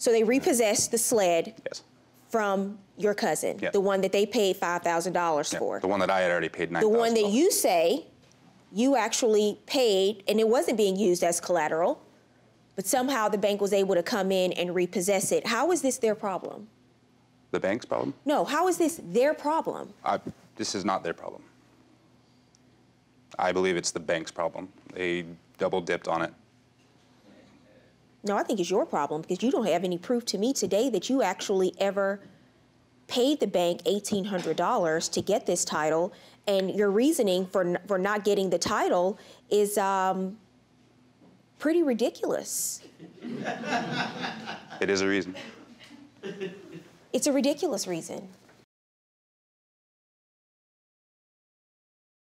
So they repossessed the sled Yes. from your cousin, Yeah. the one that they paid $5,000 Yeah, for. The one that I had already paid nine The one that you say you actually paid and it wasn't being used as collateral, but somehow the bank was able to come in and repossess it. How is this their problem? The bank's problem? No, how is this their problem? I, this is not their problem. I believe it's the bank's problem. They double dipped on it. No, I think it's your problem because you don't have any proof to me today that you actually ever paid the bank $1,800 to get this title, and your reasoning for, for not getting the title is um, pretty ridiculous. It is a reason. It's a ridiculous reason.